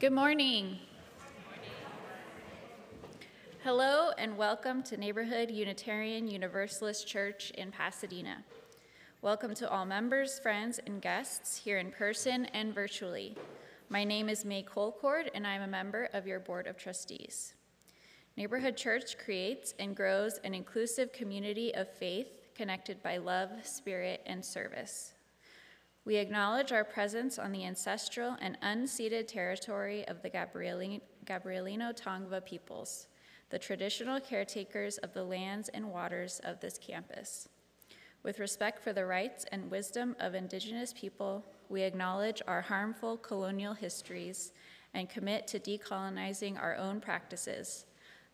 Good morning. Hello and welcome to Neighborhood Unitarian Universalist Church in Pasadena. Welcome to all members, friends, and guests here in person and virtually. My name is May Colcord, and I'm a member of your Board of Trustees. Neighborhood Church creates and grows an inclusive community of faith connected by love, spirit, and service. We acknowledge our presence on the ancestral and unceded territory of the Gabrielino, Tongva peoples, the traditional caretakers of the lands and waters of this campus. With respect for the rights and wisdom of Indigenous people, we acknowledge our harmful colonial histories and commit to decolonizing our own practices,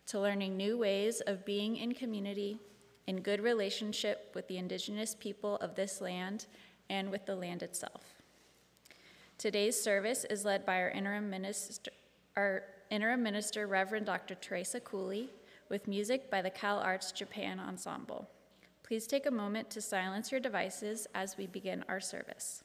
to learning new ways of being in community, in good relationship with the Indigenous people of this land and with the land itself. Today's service is led by our interim minister, our interim minister Reverend Dr. Teresa Cooley, with music by the Cal Arts Japan Ensemble. Please take a moment to silence your devices as we begin our service.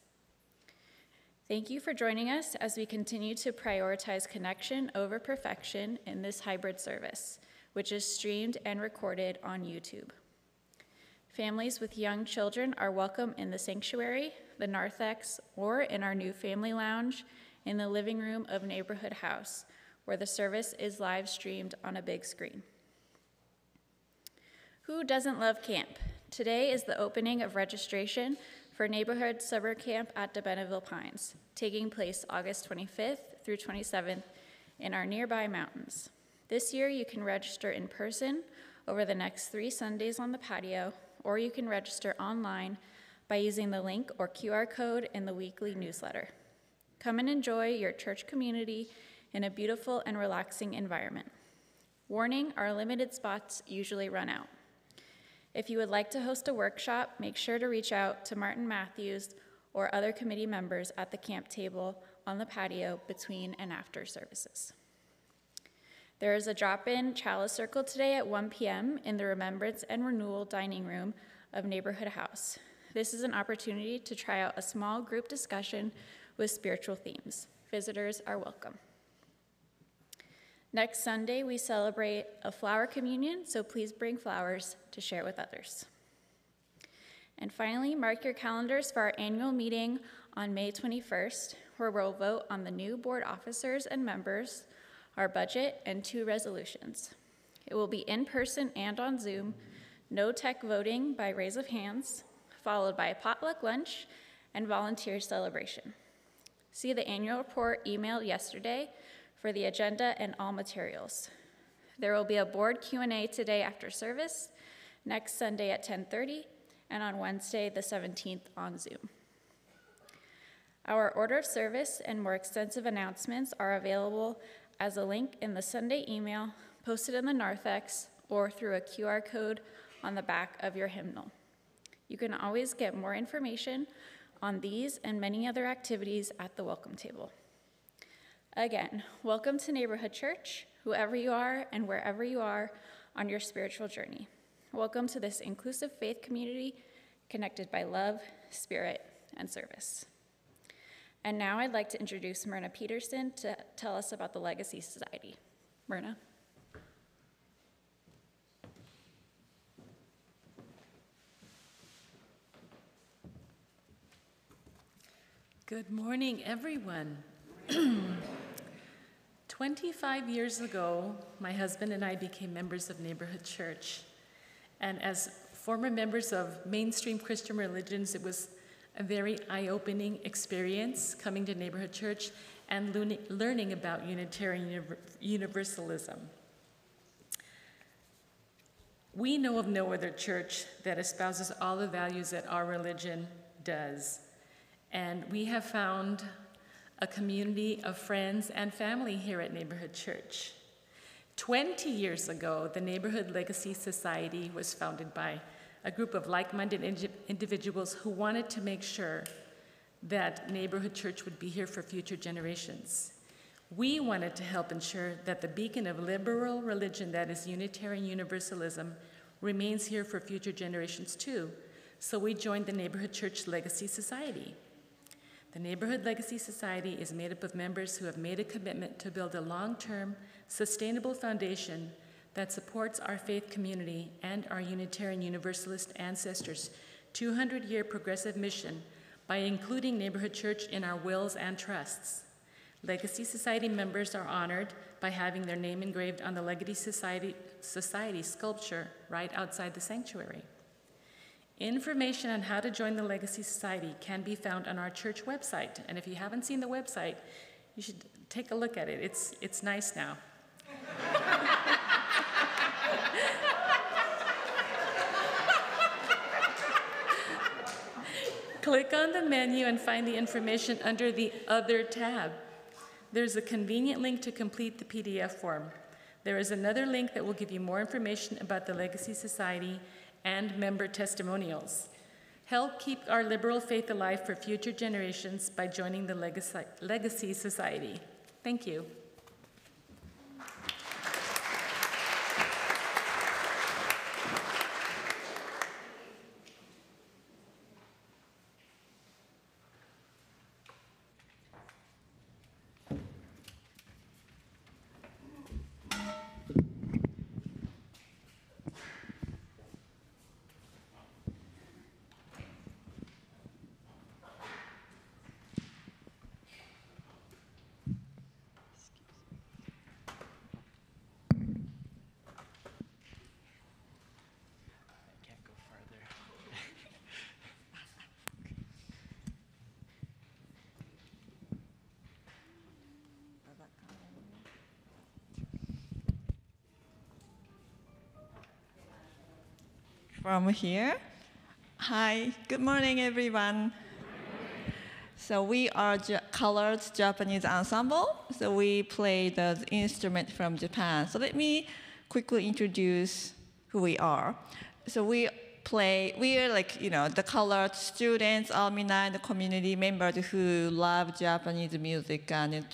Thank you for joining us as we continue to prioritize connection over perfection in this hybrid service, which is streamed and recorded on YouTube. Families with young children are welcome in the sanctuary, the narthex, or in our new family lounge in the living room of Neighborhood House, where the service is live streamed on a big screen. Who doesn't love camp? Today is the opening of registration for Neighborhood Summer Camp at De Benneville Pines, taking place August 25th through 27th in our nearby mountains. This year, you can register in person over the next three Sundays on the patio, or you can register online by using the link or QR code in the weekly newsletter. Come and enjoy your church community in a beautiful and relaxing environment. Warning, our limited spots usually run out. If you would like to host a workshop, make sure to reach out to Martin Matthews or other committee members at the camp table on the patio between and after services. There is a drop-in chalice circle today at 1 p.m. in the Remembrance and Renewal Dining Room of Neighborhood House. This is an opportunity to try out a small group discussion with spiritual themes. Visitors are welcome. Next Sunday, we celebrate a flower communion, so please bring flowers to share with others. And finally, mark your calendars for our annual meeting on May 21st, where we'll vote on the new board officers and members, our budget, and two resolutions. It will be in person and on Zoom, no tech voting by raise of hands, followed by a potluck lunch and volunteer celebration. See the annual report emailed yesterday for the agenda and all materials. There will be a board Q&A today after service, next Sunday at 10:30, and on Wednesday the 17th on Zoom. Our order of service and more extensive announcements are available as a link in the Sunday email posted in the narthex or through a QR code on the back of your hymnal. You can always get more information on these and many other activities at the welcome table. Again, welcome to Neighborhood Church, whoever you are and wherever you are on your spiritual journey. Welcome to this inclusive faith community connected by love, spirit, and service. And now I'd like to introduce Myrna Peterson to tell us about the Legacy Society. Myrna. Good morning, everyone. 25 years ago, my husband and I became members of Neighborhood Church. And as former members of mainstream Christian religions, it was a very eye opening experience coming to Neighborhood Church and learning about Unitarian Universalism. We know of no other church that espouses all the values that our religion does. And we have found a community of friends and family here at Neighborhood Church. 20 years ago, the Neighborhood Legacy Society was founded by a group of like-minded individuals who wanted to make sure that Neighborhood Church would be here for future generations. We wanted to help ensure that the beacon of liberal religion that is Unitarian Universalism remains here for future generations too, so we joined the Neighborhood Church Legacy Society. The Neighborhood Legacy Society is made up of members who have made a commitment to build a long term, sustainable foundation that supports our faith community and our Unitarian Universalist ancestors' 200 year progressive mission by including Neighborhood Church in our wills and trusts. Legacy Society members are honored by having their name engraved on the Legacy Society, Society sculpture right outside the sanctuary. Information on how to join the Legacy Society can be found on our church website, and if you haven't seen the website, you should take a look at it. It's, it's nice now. Click on the menu and find the information under the Other tab. There's a convenient link to complete the PDF form. There is another link that will give you more information about the Legacy Society and member testimonials. Help keep our liberal faith alive for future generations by joining the Legacy, Society. Thank you. From here. Hi, good morning, everyone. So we are CalArts Japanese ensemble. So we play the instrument from Japan. So let me quickly introduce who we are. So we play. We are like you know the CalArts students, alumni, the community members who love Japanese music and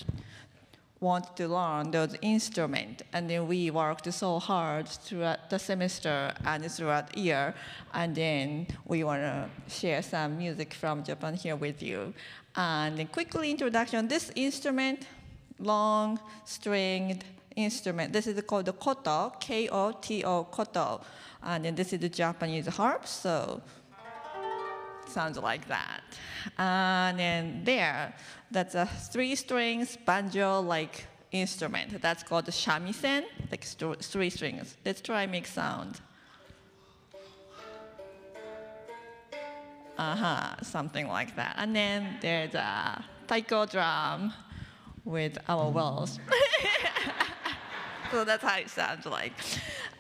want to learn those instruments. And then we worked so hard throughout the semester and throughout the year. And then we want to share some music from Japan here with you. And then quickly introduction, this instrument, long stringed instrument. This is called the koto, K-O-T-O, koto. And then this is the Japanese harp, so sounds like that. And then there, that's a three strings banjo like instrument. That's called the shamisen, like three strings. Let's try make sound. Uh-huh, something like that. And then there's a taiko drum with our wells. so that's how it sounds like.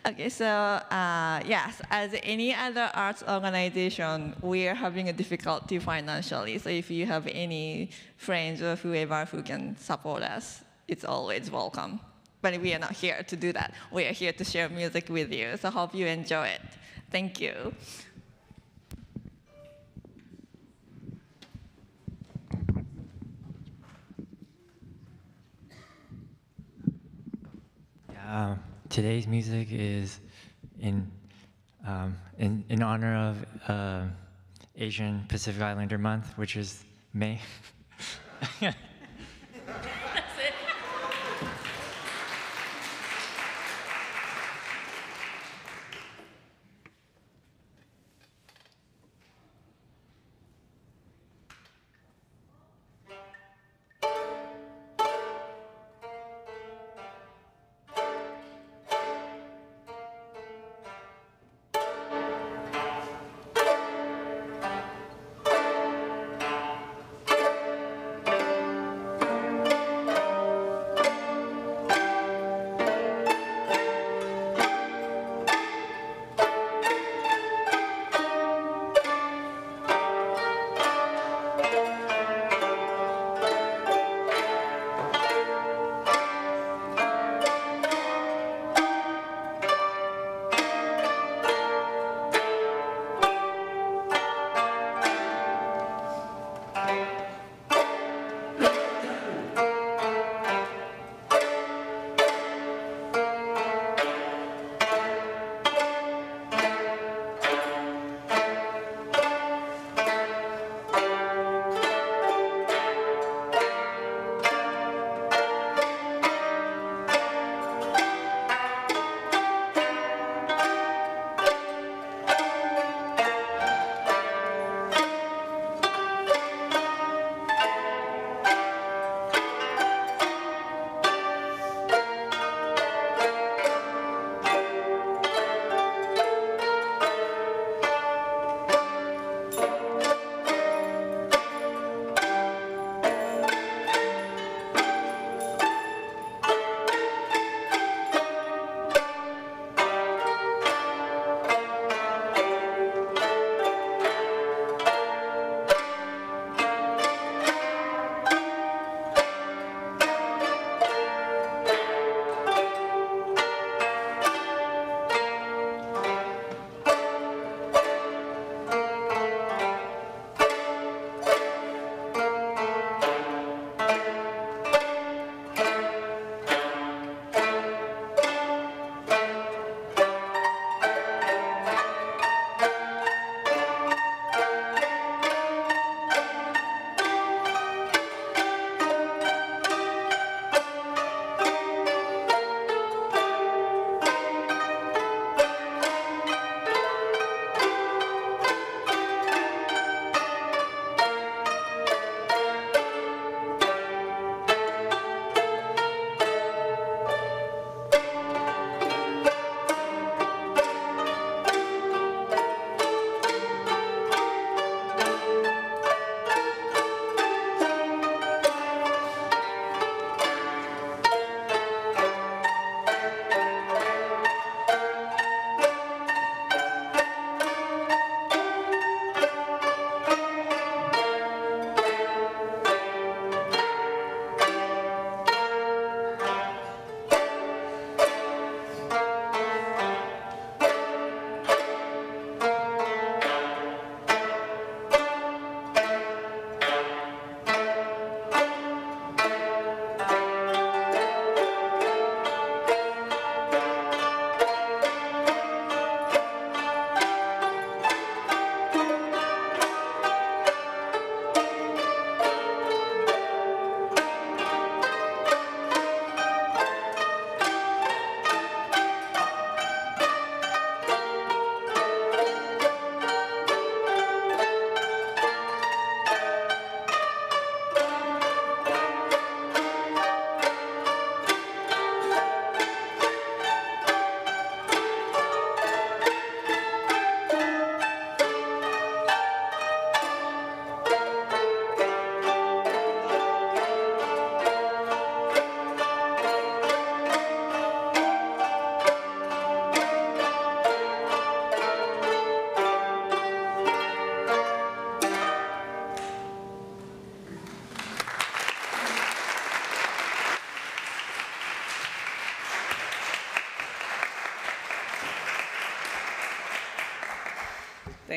Okay, so uh, yes, as any other arts organization, we are having a difficulty financially. So if you have any friends or whoever who can support us, it's always welcome. But we are not here to do that. We are here to share music with you. So hope you enjoy it. Thank you. Um, today's music is in um, in in honor of uh, Asian Pacific Islander Month, which is May.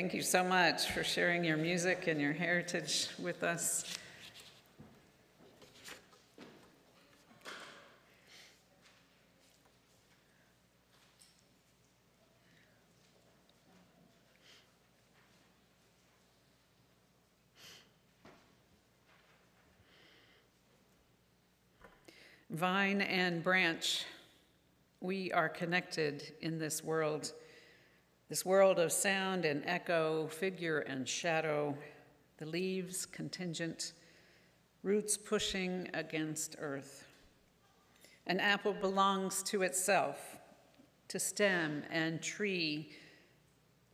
Thank you so much for sharing your music and your heritage with us. Vine and branch, we are connected in this world, this world of sound and echo, figure and shadow, the leaves contingent, roots pushing against earth. An apple belongs to itself, to stem and tree,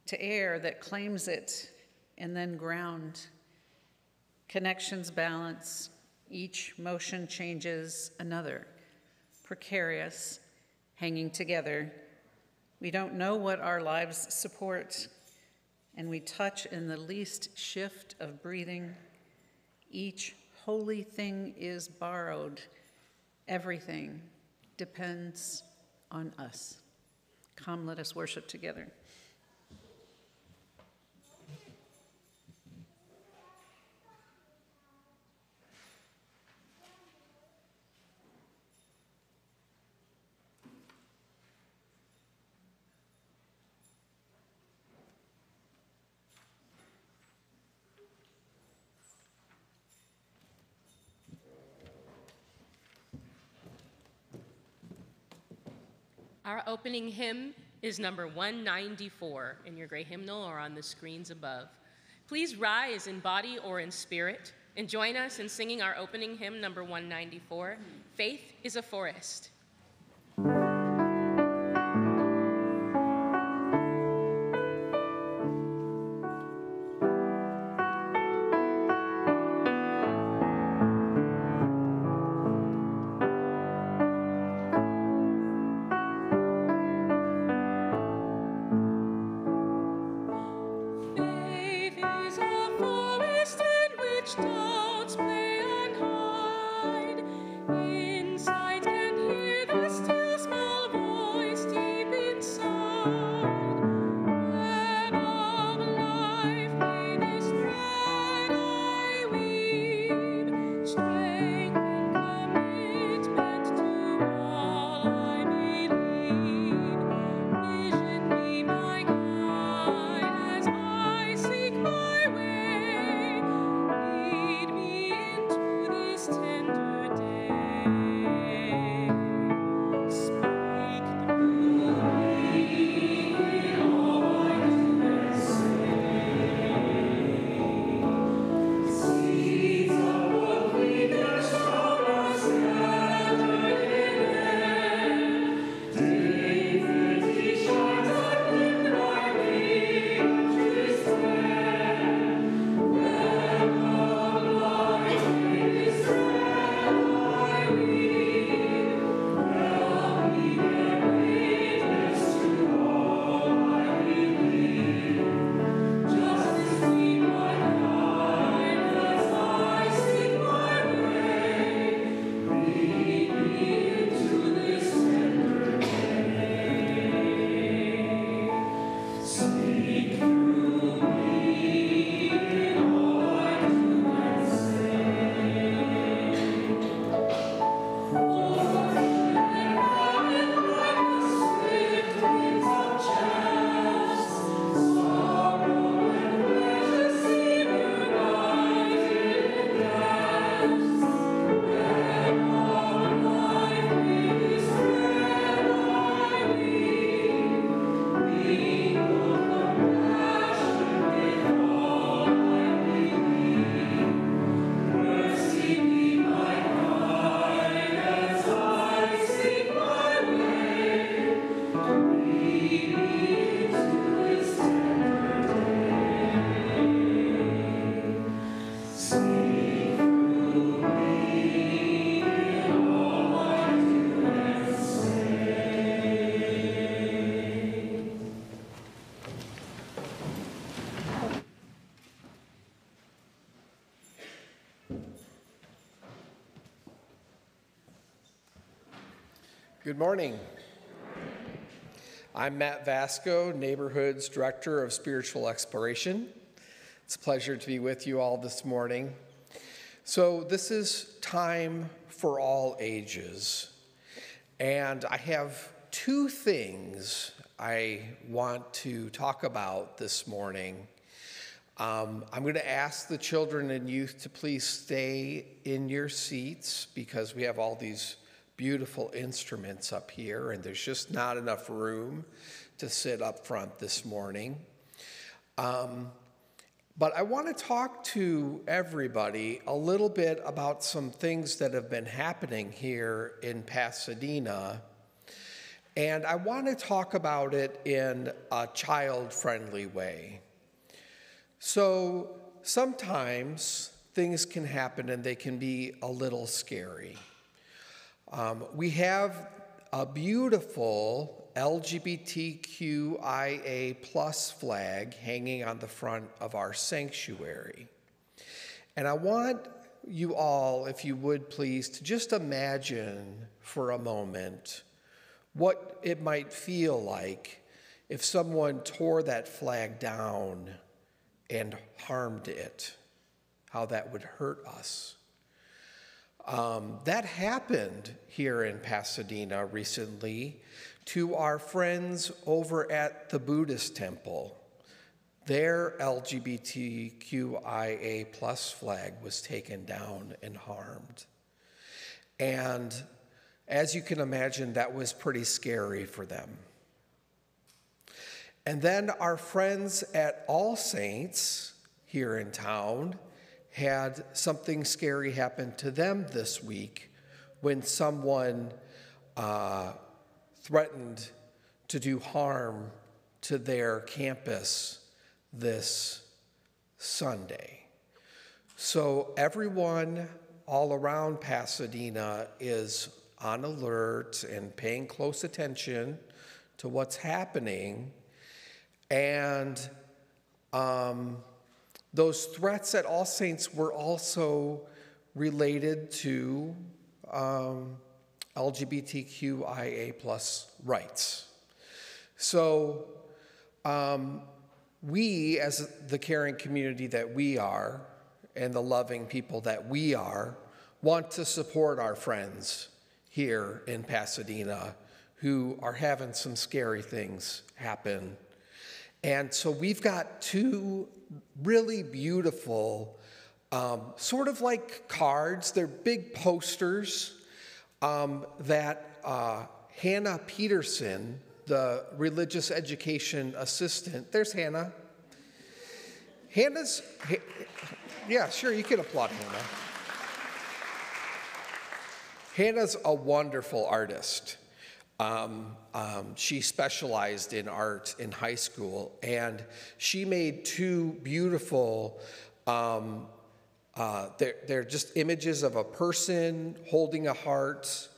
to air that claims it, and then ground. Connections balance, each motion changes another, precarious, hanging together. We don't know what our lives support, and we touch in the least shift of breathing. Each holy thing is borrowed. Everything depends on us. Come, let us worship together. Our opening hymn is number 194 in your gray hymnal or on the screens above. Please rise in body or in spirit and join us in singing our opening hymn, number 194 Faith is a Forest. Good morning. I'm Matt Vasco, Neighborhoods Director of Spiritual Exploration. It's a pleasure to be with you all this morning. So, this is time for all ages. And I have two things I want to talk about this morning. Um, I'm going to ask the children and youth to please stay in your seats because we have all these beautiful instruments up here, and there's just not enough room to sit up front this morning. Um, but I want to talk to everybody a little bit about some things that have been happening here in Pasadena. And I want to talk about it in a child friendly way. So sometimes things can happen and they can be a little scary. Um, we have a beautiful LGBTQIA plus flag hanging on the front of our sanctuary. And I want you all, if you would please, to just imagine for a moment what it might feel like if someone tore that flag down and harmed it, how that would hurt us. Um, that happened here in Pasadena recently to our friends over at the Buddhist temple. Their LGBTQIA plus flag was taken down and harmed. And as you can imagine, that was pretty scary for them. And then our friends at All Saints here in town had something scary happen to them this week when someone uh, threatened to do harm to their campus this Sunday. So everyone all around Pasadena is on alert and paying close attention to what's happening and um, those threats at All Saints were also related to um, LGBTQIA plus rights. So um, we, as the caring community that we are, and the loving people that we are, want to support our friends here in Pasadena who are having some scary things happen and so we've got two really beautiful, um, sort of like cards, they're big posters um, that uh, Hannah Peterson, the religious education assistant, there's Hannah. Hannah's, yeah, sure, you can applaud Hannah. Hannah's a wonderful artist. Um, um, she specialized in art in high school, and she made two beautiful. Um, uh, they're, they're, just images of a person holding a heart,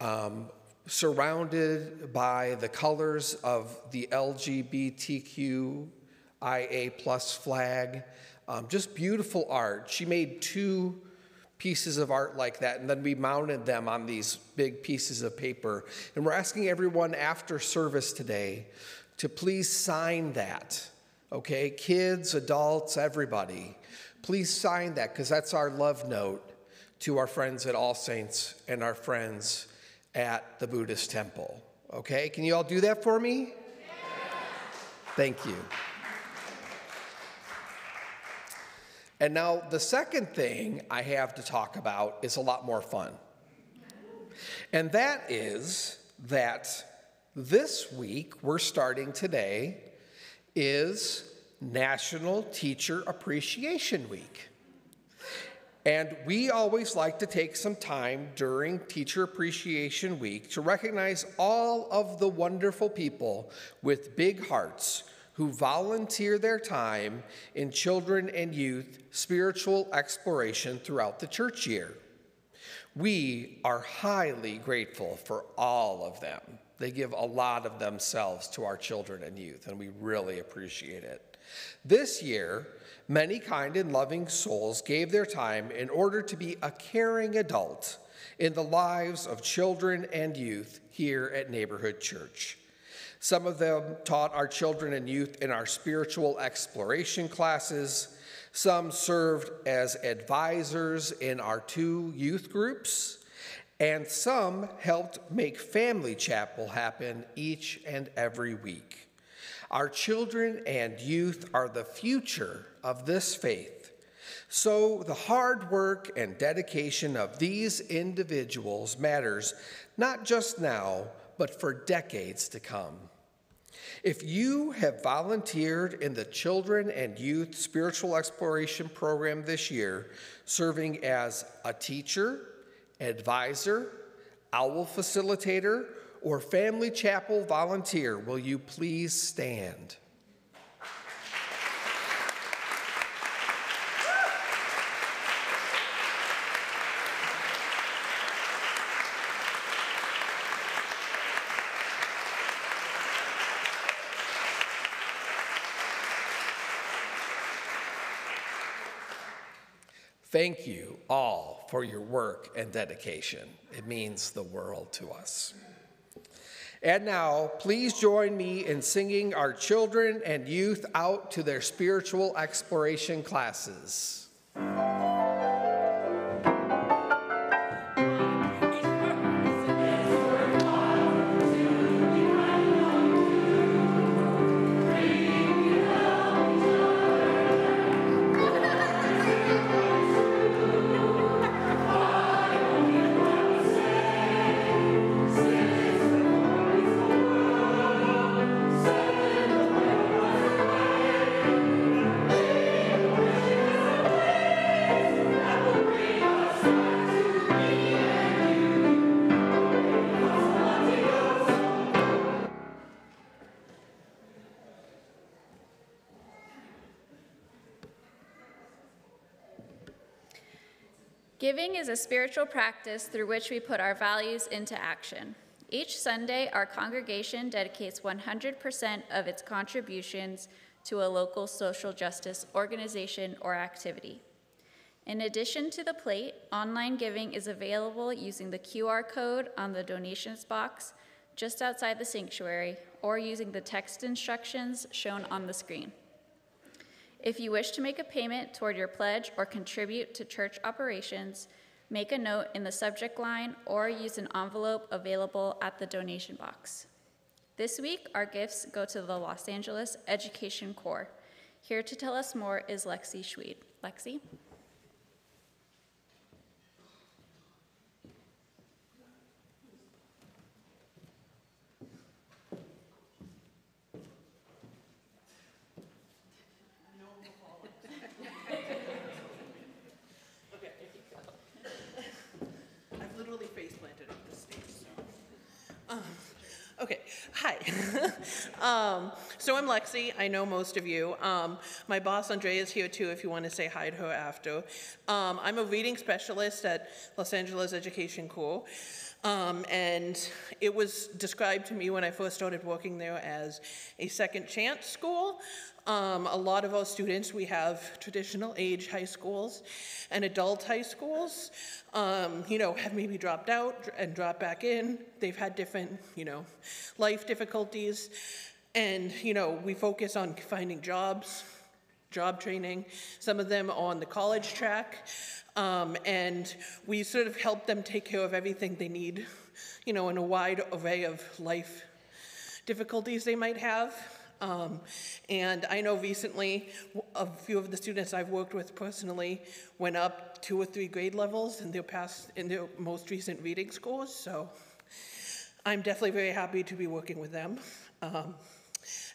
um, surrounded by the colors of the LGBTQIA plus flag. Um, just beautiful art. She made two pieces of art like that, and then we mounted them on these big pieces of paper. And we're asking everyone after service today to please sign that, okay? Kids, adults, everybody. Please sign that because that's our love note to our friends at All Saints and our friends at the Buddhist temple. Okay? Can you all do that for me? Thank you. And now, the second thing I have to talk about is a lot more fun. And that is that this week, we're starting today, is National Teacher Appreciation Week. And we always like to take some time during Teacher Appreciation Week to recognize all of the wonderful people with big hearts who volunteer their time in children and youth spiritual exploration throughout the church year. We are highly grateful for all of them. They give a lot of themselves to our children and youth, and we really appreciate it. This year, many kind and loving souls gave their time in order to be a caring adult in the lives of children and youth here at Neighborhood Church. Some of them taught our children and youth in our spiritual exploration classes. Some served as advisors in our two youth groups. And some helped make Family Chapel happen each and every week. Our children and youth are the future of this faith. So the hard work and dedication of these individuals matters not just now, but for decades to come. If you have volunteered in the Children and Youth Spiritual Exploration Program this year, serving as a teacher, advisor, OWL facilitator, or family chapel volunteer, will you please stand? Thank you all for your work and dedication. It means the world to us. And now, please join me in singing our children and youth out to their spiritual exploration classes. A spiritual practice through which we put our values into action. Each Sunday, our congregation dedicates 100% of its contributions to a local social justice organization or activity. In addition to the plate, online giving is available using the QR code on the donations box just outside the sanctuary or using the text instructions shown on the screen. If you wish to make a payment toward your pledge or contribute to church operations, make a note in the subject line or use an envelope available at the donation box. This week, our gifts go to the Los Angeles Education Corps. Here to tell us more is Lexi Schweed. Lexi? I've literally face planted at this stage, so. Um, Okay, hi. um, so I'm Lexi. I know most of you. Um, my boss Andrea is here too. If you want to say hi to her after. Um, I'm a reading specialist at Los Angeles Education Corps. Um, and it was described to me when I first started working there as a second chance school. Um, a lot of our students, we have traditional age high schools and adult high schools, um, you know, have maybe dropped out and dropped back in. They've had different, you know, life difficulties. And, you know, we focus on finding jobs, job training, some of them on the college track. Um, and we sort of help them take care of everything they need, you know, in a wide array of life difficulties they might have. Um, and I know recently a few of the students I've worked with personally went up two or three grade levels in their past in their most recent reading scores. So I'm definitely very happy to be working with them. Um,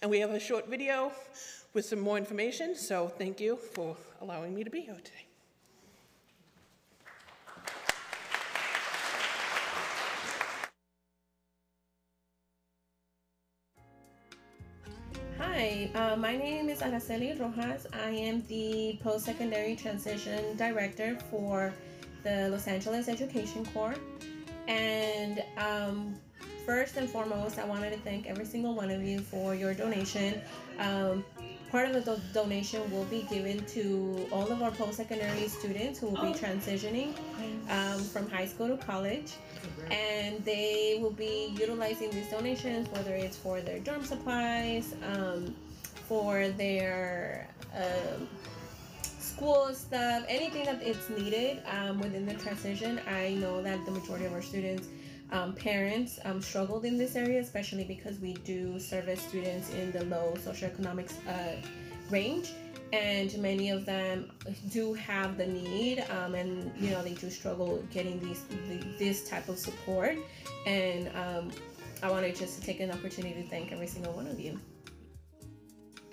and we have a short video with some more information. So thank you for allowing me to be here today. Hi, uh, my name is Araceli Rojas. I am the post-secondary transition director for the Los Angeles Education Corps. And um, first and foremost, I wanted to thank every single one of you for your donation. Um, part of the do- donation will be given to all of our post-secondary students who will be transitioning um, from high school to college and they will be utilizing these donations whether it's for their dorm supplies um, for their um, school stuff anything that it's needed um, within the transition. I know that the majority of our students um, parents um, struggled in this area especially because we do service students in the low socioeconomic uh, range and many of them do have the need um, and you know they do struggle getting these the, this type of support and um, i wanted just to take an opportunity to thank every single one of you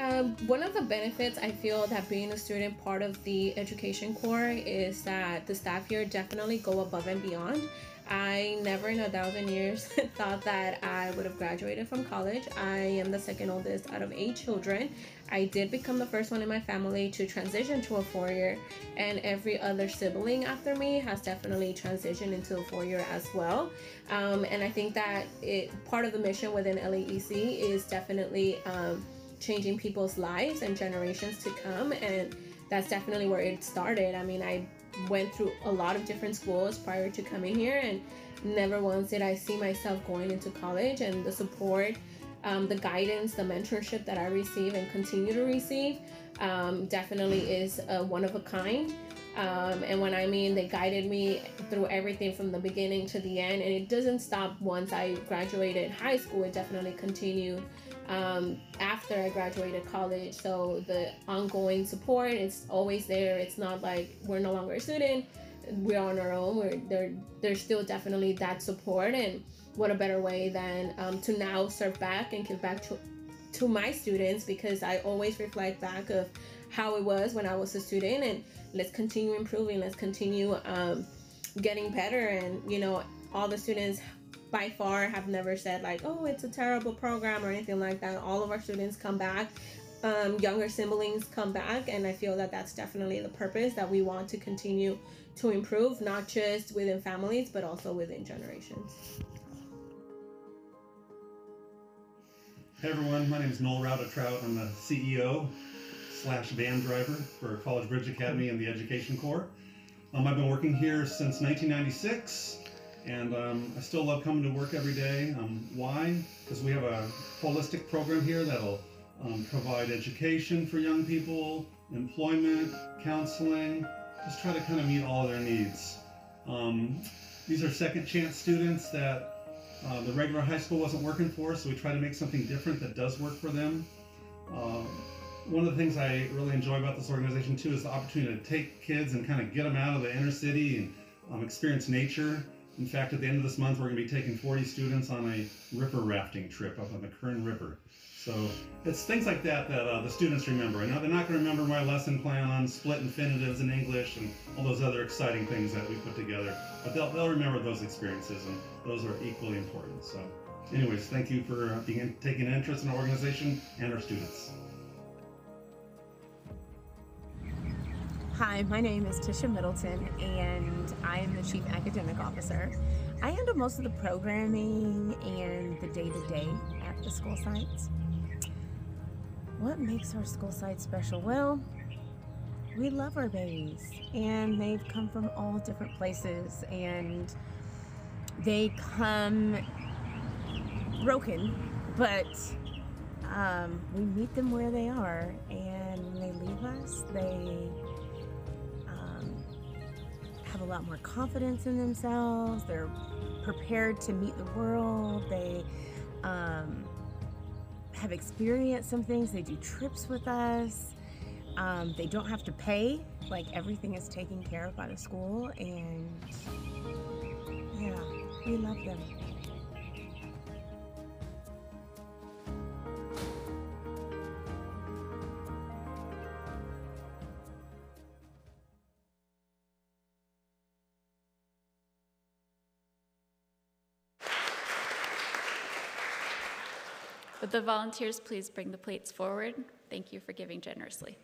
um, one of the benefits I feel that being a student part of the education corps is that the staff here definitely go above and beyond. I never in a thousand years thought that I would have graduated from college. I am the second oldest out of eight children. I did become the first one in my family to transition to a four year, and every other sibling after me has definitely transitioned into a four year as well. Um, and I think that it part of the mission within LAEC is definitely um, changing people's lives and generations to come and that's definitely where it started i mean i went through a lot of different schools prior to coming here and never once did i see myself going into college. And the support um, the guidance the mentorship that i receive and continue to receive um, definitely is uh, one of a kind um, and when I mean they guided me through everything from the beginning to the end, and it doesn't stop once I graduated high school, it definitely continued um, after I graduated college. So the ongoing support is always there. It's not like we're no longer a student, we're on our own. We're there. There's still definitely that support, and what a better way than um, to now serve back and give back to to my students because I always reflect back of how it was when I was a student and let's continue improving let's continue um, getting better. And you know all the students by far have never said like oh it's a terrible program or anything like that. All of our students come back um, younger siblings come back and i feel that that's definitely the purpose that we want to continue to improve not just within families but also within generations. Hey everyone, my name is Noel Rowda Trout. I'm the CEO slash van driver for College Bridge Academy and the Education Corps. Um, I've been working here since 1996, and um, I still love coming to work every day. Um, why? Because we have a holistic program here that'll um, provide education for young people, employment, counseling, just try to kind of meet all their needs. Um, these are second chance students that uh, the regular high school wasn't working for, so we try to make something different that does work for them. Uh, one of the things I really enjoy about this organization too is the opportunity to take kids and kind of get them out of the inner city and um, experience nature. In fact, at the end of this month, we're going to be taking 40 students on a river rafting trip up on the Kern River. So it's things like that that uh, the students remember. I know they're not going to remember my lesson plan on split infinitives in English and all those other exciting things that we put together, but they'll, they'll remember those experiences, and those are equally important. So, anyways, thank you for uh, being taking an interest in our organization and our students. Hi, my name is Tisha Middleton, and I am the Chief Academic Officer. I handle most of the programming and the day to day at the school sites. What makes our school site special? Well, we love our babies, and they've come from all different places, and they come broken, but um, we meet them where they are, and when they leave us, they have a lot more confidence in themselves. They're prepared to meet the world. They um, have experienced some things. They do trips with us. Um, they don't have to pay. Like everything is taken care of by the school, and yeah, we love them. Would the volunteers please bring the plates forward? Thank you for giving generously.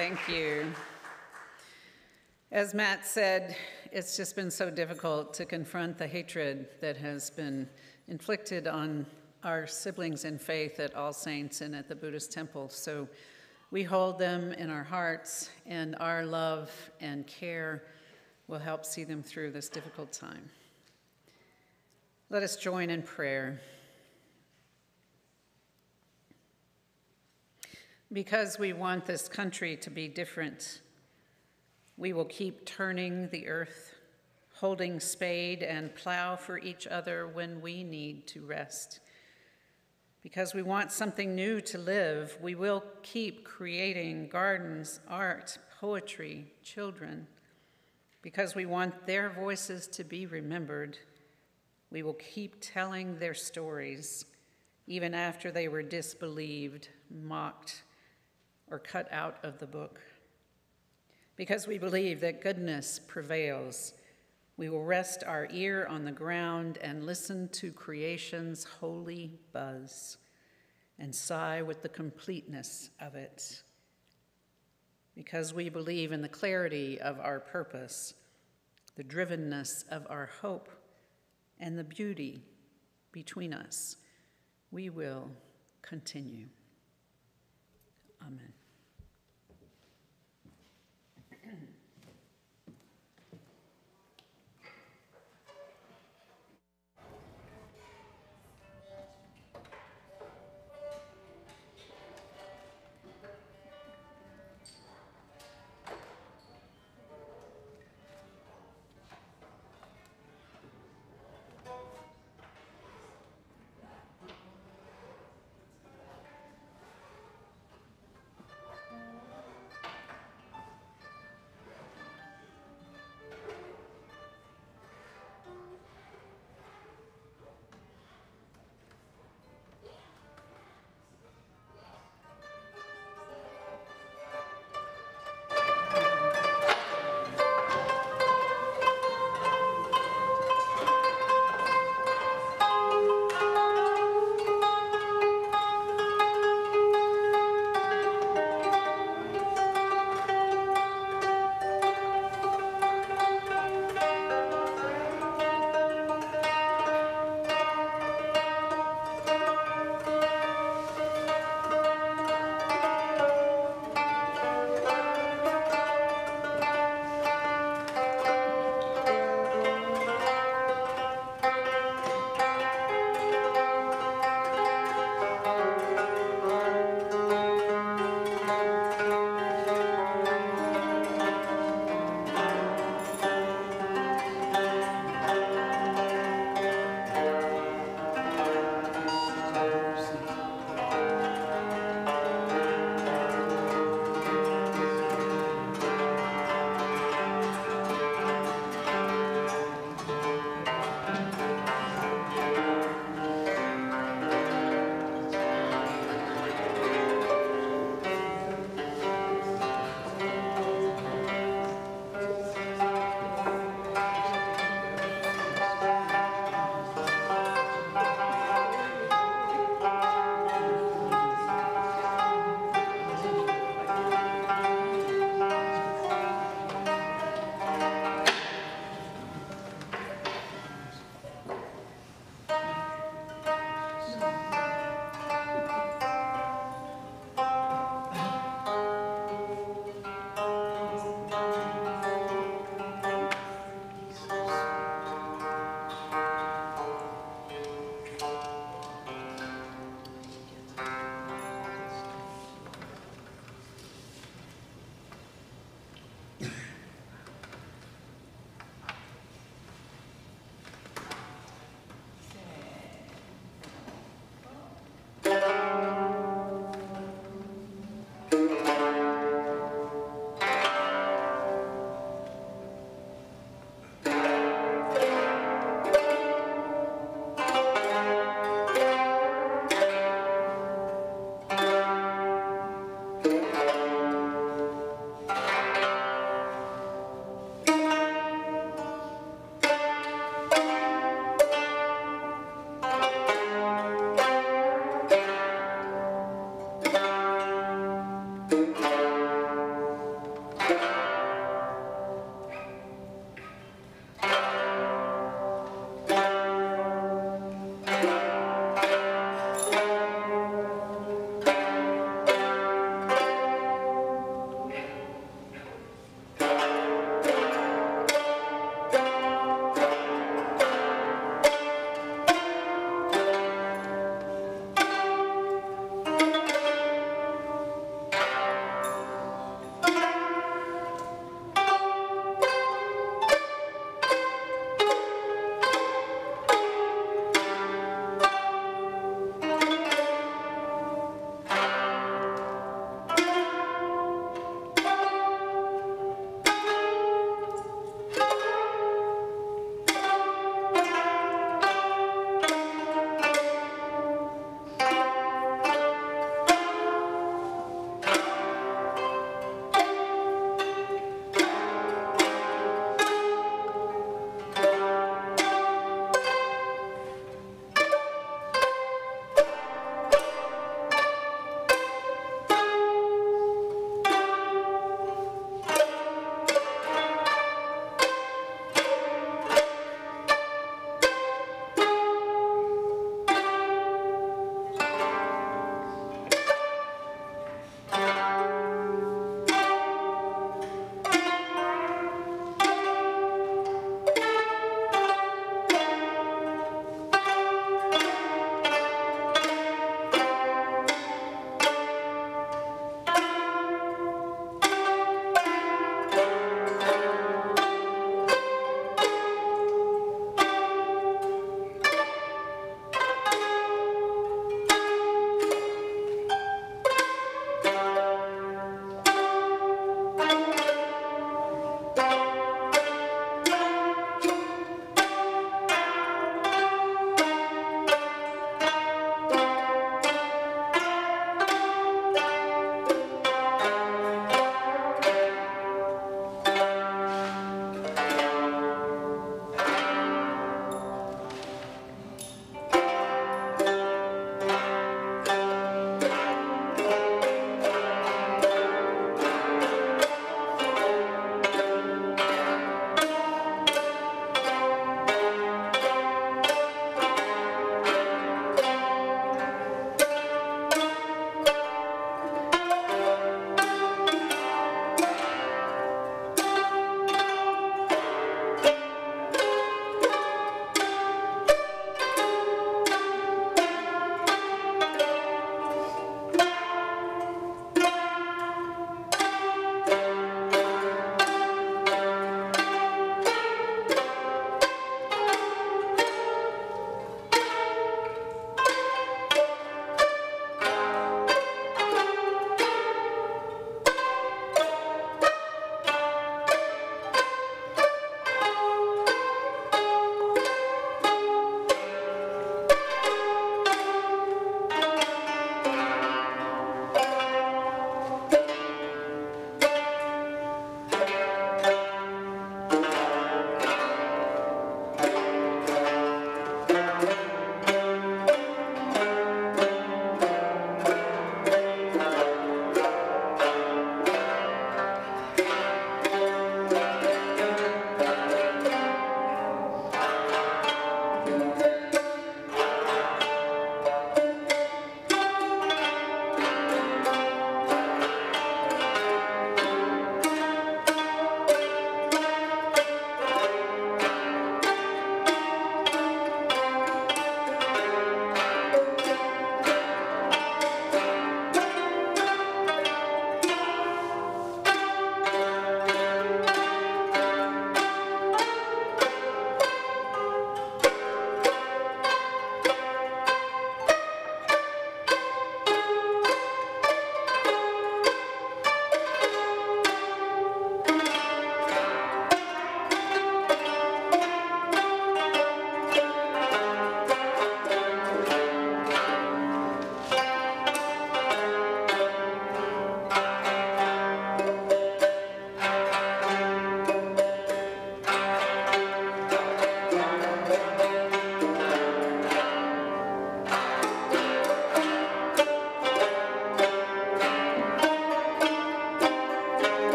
Thank you. As Matt said, it's just been so difficult to confront the hatred that has been inflicted on our siblings in faith at All Saints and at the Buddhist temple. So we hold them in our hearts, and our love and care will help see them through this difficult time. Let us join in prayer. Because we want this country to be different, we will keep turning the earth, holding spade and plow for each other when we need to rest. Because we want something new to live, we will keep creating gardens, art, poetry, children. Because we want their voices to be remembered, we will keep telling their stories, even after they were disbelieved, mocked, or cut out of the book. Because we believe that goodness prevails, we will rest our ear on the ground and listen to creation's holy buzz and sigh with the completeness of it. Because we believe in the clarity of our purpose, the drivenness of our hope, and the beauty between us, we will continue. Amen.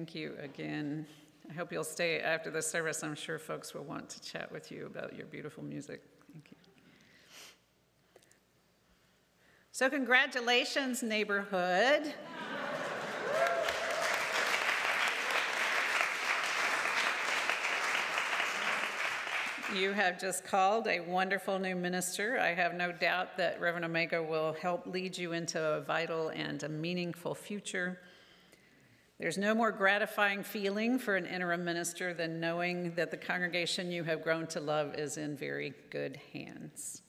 Thank you again. I hope you'll stay after the service. I'm sure folks will want to chat with you about your beautiful music. Thank you. So, congratulations, neighborhood. You have just called a wonderful new minister. I have no doubt that Reverend Omega will help lead you into a vital and a meaningful future. There's no more gratifying feeling for an interim minister than knowing that the congregation you have grown to love is in very good hands.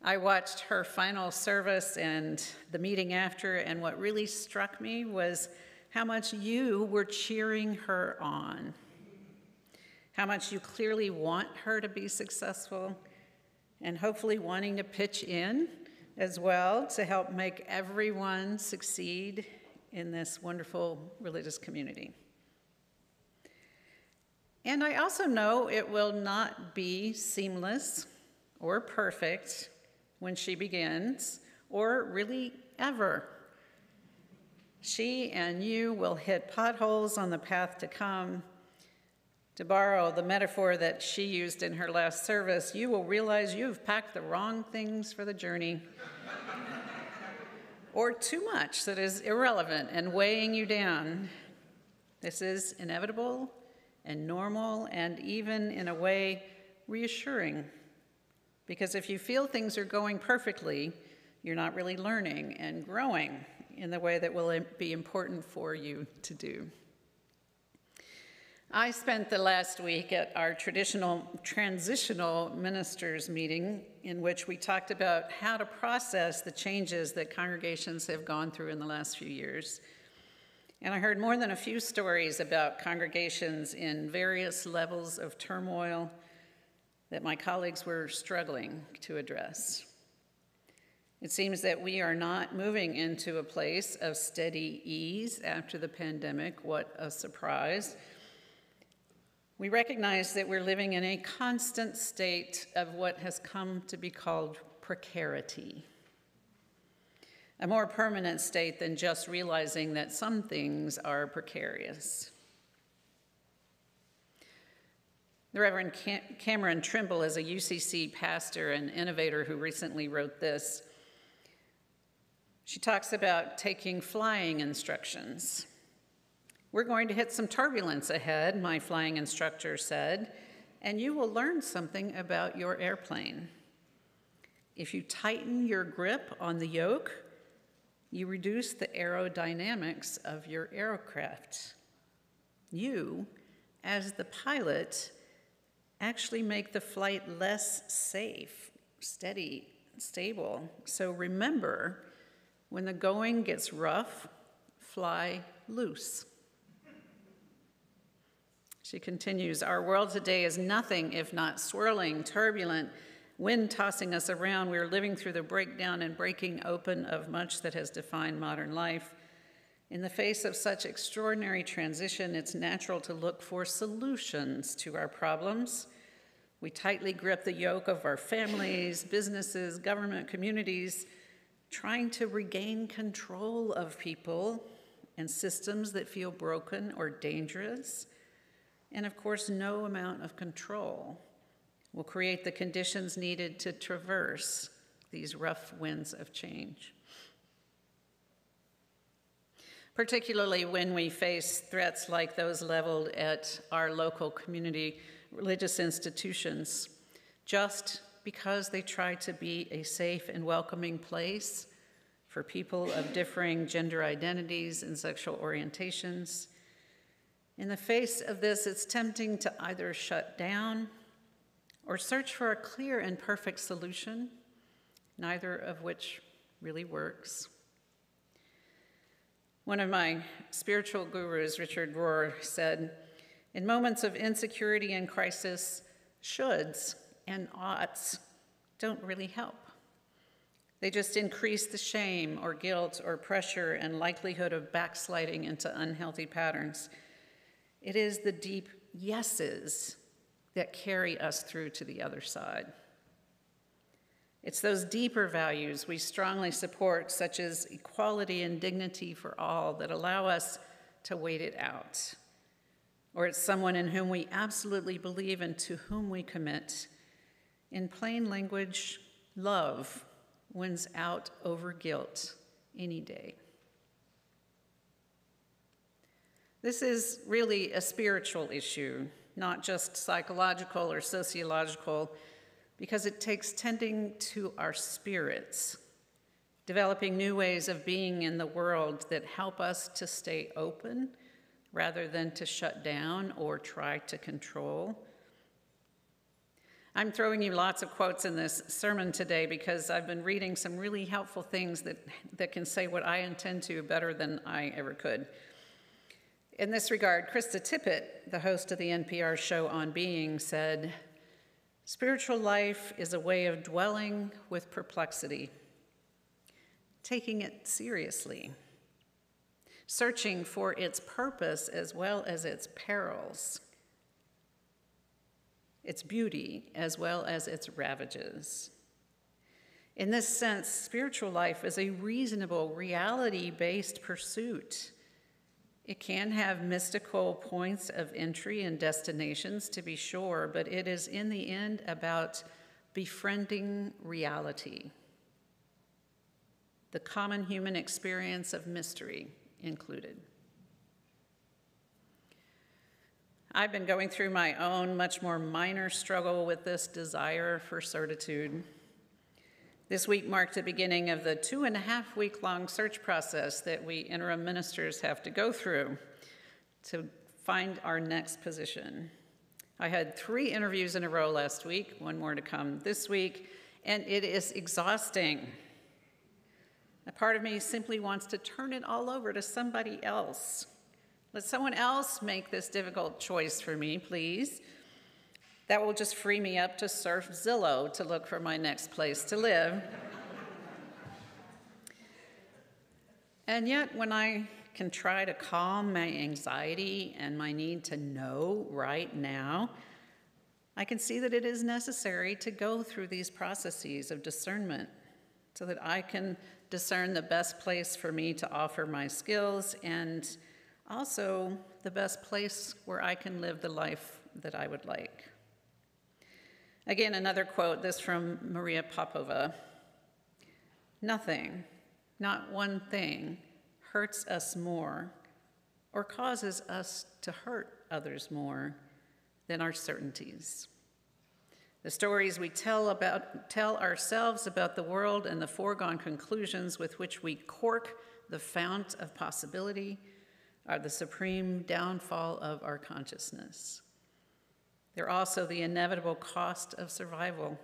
I watched her final service and the meeting after, and what really struck me was how much you were cheering her on how much you clearly want her to be successful, and hopefully wanting to pitch in as well to help make everyone succeed in this wonderful religious community. And I also know it will not be seamless or perfect when she begins, or really ever. She and you will hit potholes on the path to come to borrow the metaphor that she used in her last service, you will realize you've packed the wrong things for the journey. Or too much that is irrelevant and weighing you down. This is inevitable and normal and even, in a way, reassuring. Because if you feel things are going perfectly, you're not really learning and growing in the way that will be important for you to do. I spent the last week at our traditional transitional ministers meeting, in which we talked about how to process the changes that congregations have gone through in the last few years. And I heard more than a few stories about congregations in various levels of turmoil that my colleagues were struggling to address. It seems that we are not moving into a place of steady ease after the pandemic. What a surprise. We recognize that we're living in a constant state of what has come to be called precarity, a more permanent state than just realizing that some things are precarious. The Reverend Cam- Cameron Trimble is a UCC pastor and innovator who recently wrote this. She talks about taking flying instructions we're going to hit some turbulence ahead, my flying instructor said, and you will learn something about your airplane. If you tighten your grip on the yoke, you reduce the aerodynamics of your aircraft. You, as the pilot, actually make the flight less safe, steady, stable. So remember, when the going gets rough, fly loose. She continues Our world today is nothing if not swirling, turbulent, wind tossing us around. We are living through the breakdown and breaking open of much that has defined modern life. In the face of such extraordinary transition, it's natural to look for solutions to our problems. We tightly grip the yoke of our families, businesses, government, communities, trying to regain control of people and systems that feel broken or dangerous. And of course, no amount of control will create the conditions needed to traverse these rough winds of change. Particularly when we face threats like those leveled at our local community religious institutions, just because they try to be a safe and welcoming place for people of differing gender identities and sexual orientations in the face of this, it's tempting to either shut down or search for a clear and perfect solution, neither of which really works. One of my spiritual gurus, Richard Rohr, said In moments of insecurity and crisis, shoulds and oughts don't really help. They just increase the shame or guilt or pressure and likelihood of backsliding into unhealthy patterns. It is the deep yeses that carry us through to the other side. It's those deeper values we strongly support, such as equality and dignity for all, that allow us to wait it out. Or it's someone in whom we absolutely believe and to whom we commit. In plain language, love wins out over guilt any day. This is really a spiritual issue, not just psychological or sociological, because it takes tending to our spirits, developing new ways of being in the world that help us to stay open rather than to shut down or try to control. I'm throwing you lots of quotes in this sermon today because I've been reading some really helpful things that, that can say what I intend to better than I ever could. In this regard, Krista Tippett, the host of the NPR show On Being, said, Spiritual life is a way of dwelling with perplexity, taking it seriously, searching for its purpose as well as its perils, its beauty as well as its ravages. In this sense, spiritual life is a reasonable, reality based pursuit it can have mystical points of entry and destinations, to be sure, but it is in the end about befriending reality, the common human experience of mystery included. I've been going through my own, much more minor struggle with this desire for certitude. This week marked the beginning of the two and a half week long search process that we interim ministers have to go through to find our next position. I had three interviews in a row last week, one more to come this week, and it is exhausting. A part of me simply wants to turn it all over to somebody else. Let someone else make this difficult choice for me, please. That will just free me up to surf Zillow to look for my next place to live. and yet, when I can try to calm my anxiety and my need to know right now, I can see that it is necessary to go through these processes of discernment so that I can discern the best place for me to offer my skills and also the best place where I can live the life that I would like. Again, another quote, this from Maria Popova. Nothing, not one thing, hurts us more or causes us to hurt others more than our certainties. The stories we tell, about, tell ourselves about the world and the foregone conclusions with which we cork the fount of possibility are the supreme downfall of our consciousness. They're also the inevitable cost of survival,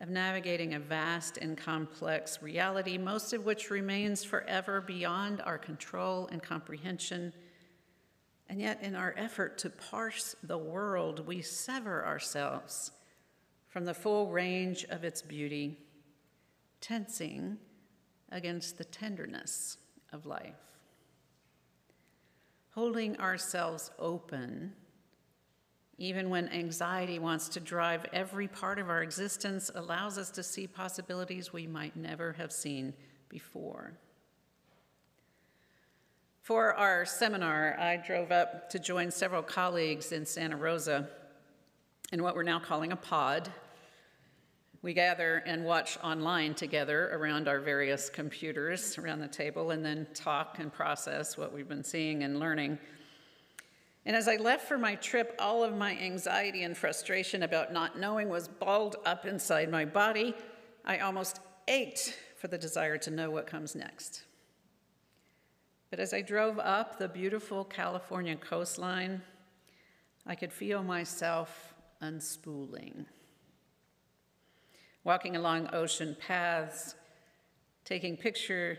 of navigating a vast and complex reality, most of which remains forever beyond our control and comprehension. And yet, in our effort to parse the world, we sever ourselves from the full range of its beauty, tensing against the tenderness of life. Holding ourselves open even when anxiety wants to drive every part of our existence, allows us to see possibilities we might never have seen before. For our seminar, I drove up to join several colleagues in Santa Rosa in what we're now calling a pod. We gather and watch online together around our various computers around the table and then talk and process what we've been seeing and learning. And as I left for my trip, all of my anxiety and frustration about not knowing was balled up inside my body. I almost ached for the desire to know what comes next. But as I drove up the beautiful California coastline, I could feel myself unspooling. Walking along ocean paths, taking picture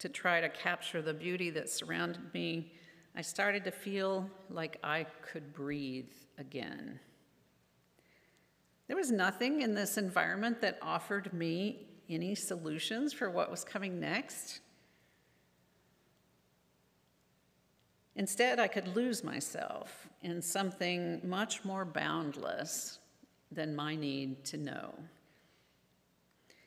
to try to capture the beauty that surrounded me, I started to feel like I could breathe again. There was nothing in this environment that offered me any solutions for what was coming next. Instead, I could lose myself in something much more boundless than my need to know.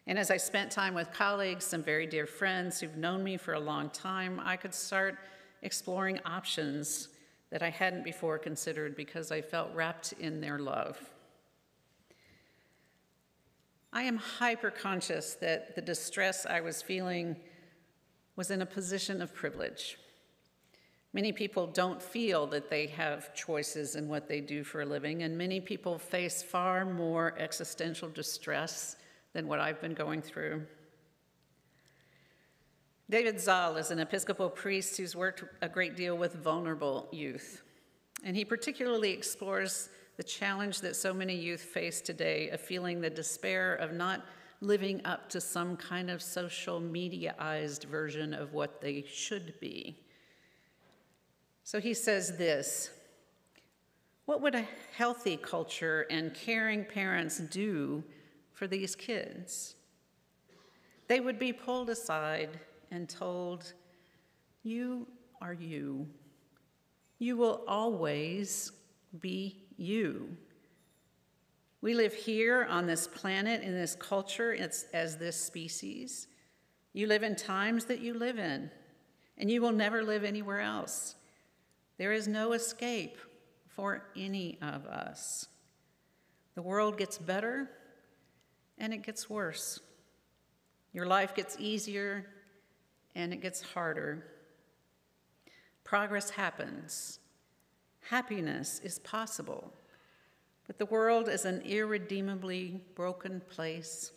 And as I spent time with colleagues, some very dear friends who've known me for a long time, I could start exploring options that I hadn't before considered because I felt wrapped in their love. I am hyper conscious that the distress I was feeling was in a position of privilege. Many people don't feel that they have choices in what they do for a living, and many people face far more existential distress than what I've been going through. David Zahl is an Episcopal priest who's worked a great deal with vulnerable youth, and he particularly explores the challenge that so many youth face today of feeling the despair of not living up to some kind of social mediaized version of what they should be. So he says this What would a healthy culture and caring parents do for these kids? They would be pulled aside and told, You are you. You will always be you. We live here on this planet, in this culture, as this species. You live in times that you live in, and you will never live anywhere else. There is no escape for any of us. The world gets better and it gets worse. Your life gets easier and it gets harder. Progress happens. Happiness is possible. But the world is an irredeemably broken place.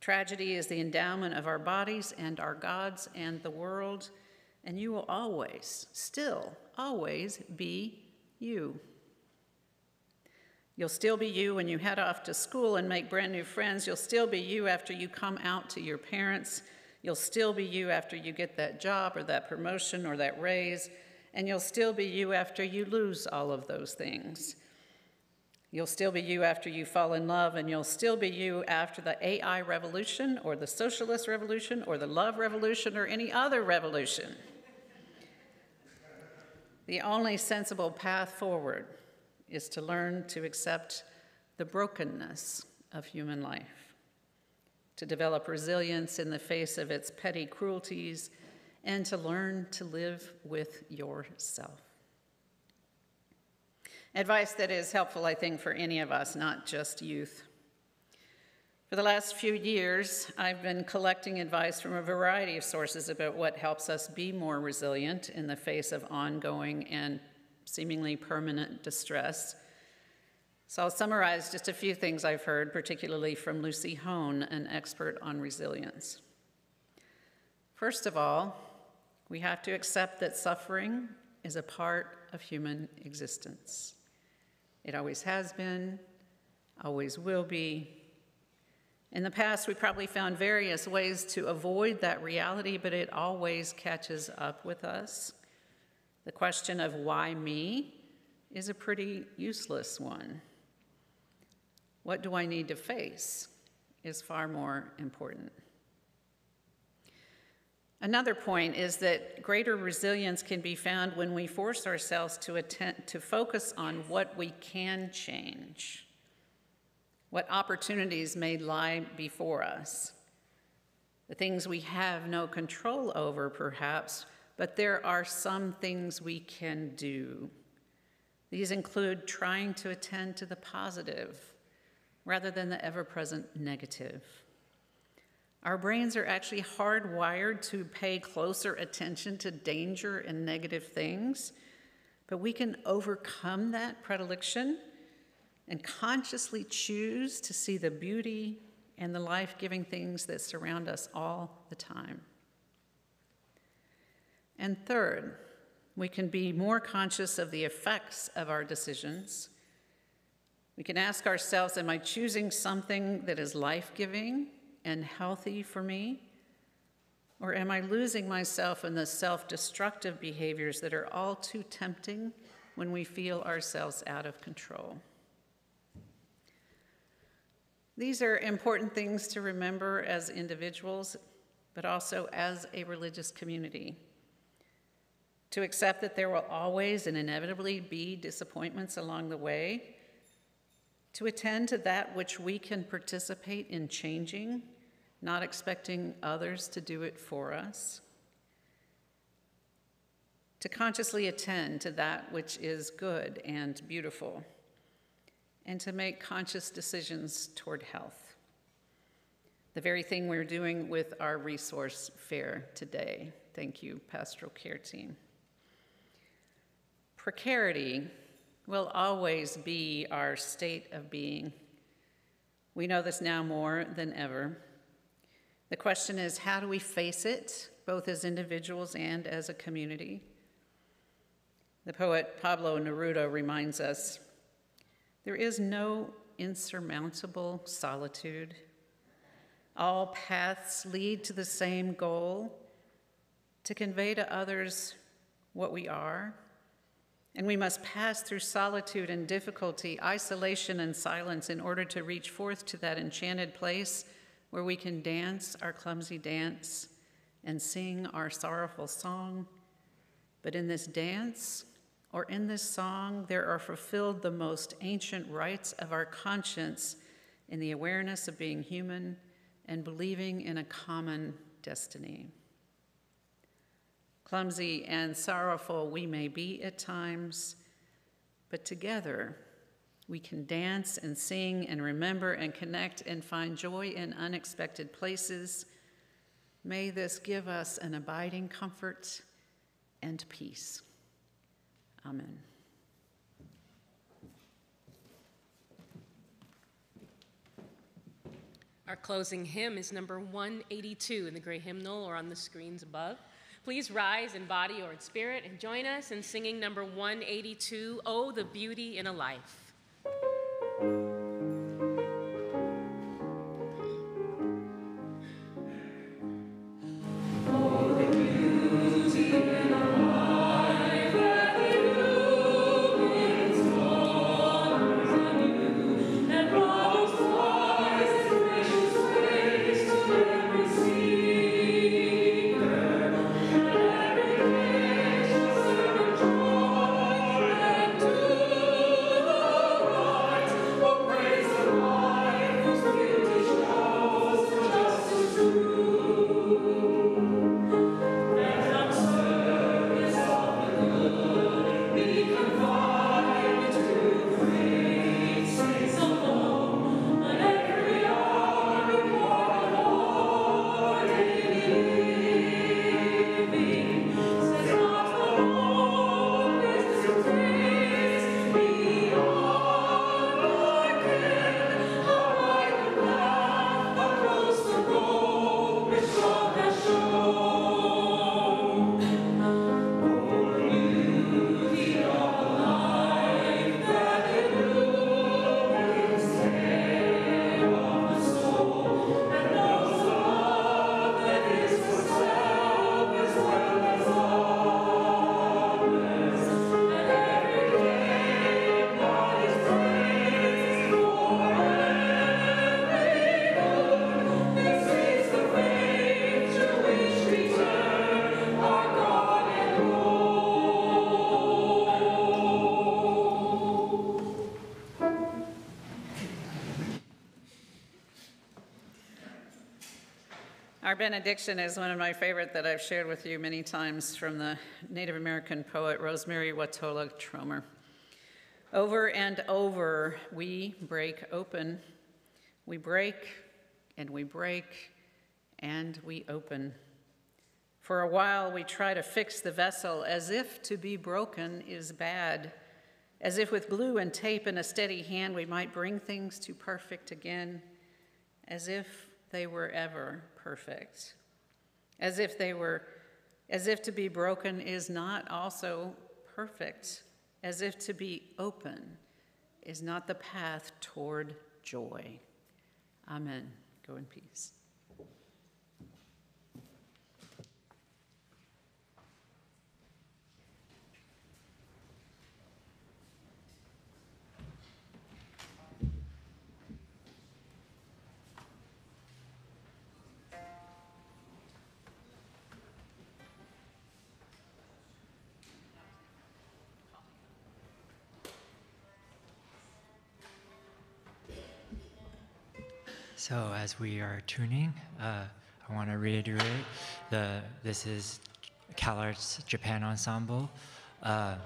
Tragedy is the endowment of our bodies and our gods and the world, and you will always, still, always be you. You'll still be you when you head off to school and make brand new friends. You'll still be you after you come out to your parents. You'll still be you after you get that job or that promotion or that raise. And you'll still be you after you lose all of those things. You'll still be you after you fall in love, and you'll still be you after the AI revolution or the socialist revolution or the love revolution or any other revolution. The only sensible path forward is to learn to accept the brokenness of human life, to develop resilience in the face of its petty cruelties, and to learn to live with yourself. Advice that is helpful, I think, for any of us, not just youth. For the last few years, I've been collecting advice from a variety of sources about what helps us be more resilient in the face of ongoing and seemingly permanent distress. So I'll summarize just a few things I've heard, particularly from Lucy Hone, an expert on resilience. First of all, we have to accept that suffering is a part of human existence. It always has been, always will be. In the past, we probably found various ways to avoid that reality, but it always catches up with us. The question of why me is a pretty useless one. What do I need to face is far more important. Another point is that greater resilience can be found when we force ourselves to, attend, to focus on what we can change, what opportunities may lie before us, the things we have no control over, perhaps, but there are some things we can do. These include trying to attend to the positive rather than the ever present negative our brains are actually hardwired to pay closer attention to danger and negative things, but we can overcome that predilection and consciously choose to see the beauty and the life giving things that surround us all the time. And third, we can be more conscious of the effects of our decisions. We can ask ourselves Am I choosing something that is life giving and healthy for me? Or am I losing myself in the self destructive behaviors that are all too tempting when we feel ourselves out of control? These are important things to remember as individuals, but also as a religious community. To accept that there will always and inevitably be disappointments along the way, to attend to that which we can participate in changing not expecting others to do it for us. to consciously attend to that which is good and beautiful, and to make conscious decisions toward health. The very thing we're doing with our resource fair today. Thank you, pastoral care team. Precarity will always be our state of being. We know this now more than ever. The question is how do we face it, both as individuals and as a community? The poet Pablo Neruda reminds us there is no insurmountable solitude. All paths lead to the same goal to convey to others what we are. And we must pass through solitude and difficulty, isolation and silence in order to reach forth to that enchanted place where we can dance our clumsy dance and sing our sorrowful song. But in this dance, or in this song, there are fulfilled the most ancient rites of our conscience in the awareness of being human and believing in a common destiny. Clumsy and sorrowful we may be at times, but together we can dance and sing and remember and connect and find joy in unexpected places. May this give us an abiding comfort and peace. Amen. Our closing hymn is number 182 in the gray hymnal or on the screens above. Please rise in body or in spirit and join us in singing number 182, Oh, the Beauty in a Life. Benediction is one of my favorite that I've shared with you many times from the Native American poet Rosemerry Wahtola Trommer. Over and over, we break open. We break and we break and we open. For a while, we try to fix the vessel as if to be broken is bad, as if with glue and tape and a steady hand we might bring things to perfect again, as if they were ever perfect, as if they were, as if to be broken is not also perfect, as if to be open is not the path toward joy. Amen. Go in peace. So as we are tuning, uh, I want to reiterate the this is CalArts Japan Ensemble. Uh,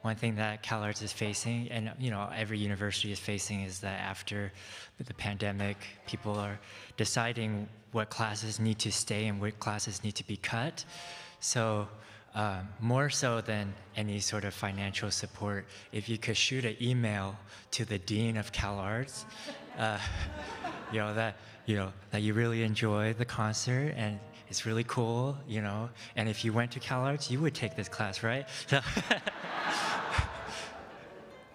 one thing that CalArts is facing, and you know every university is facing, is that after the pandemic, people are deciding what classes need to stay and what classes need to be cut. So uh, more so than any sort of financial support, if you could shoot an email to the dean of CalArts, uh, you know that you know that you really enjoy the concert and it's really cool, you know. And if you went to CalArts, you would take this class, right? So,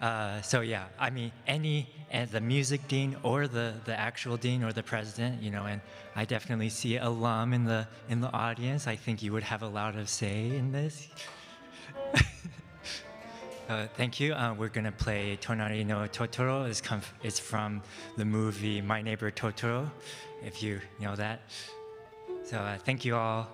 uh, so yeah, I mean, any and the music dean or the the actual dean or the president, you know. And I definitely see alum in the in the audience. I think you would have a lot of say in this. Uh, thank you. Uh, we're going to play Tonari no Totoro. It's, it's from the movie My Neighbor Totoro, if you know that. So uh, thank you all.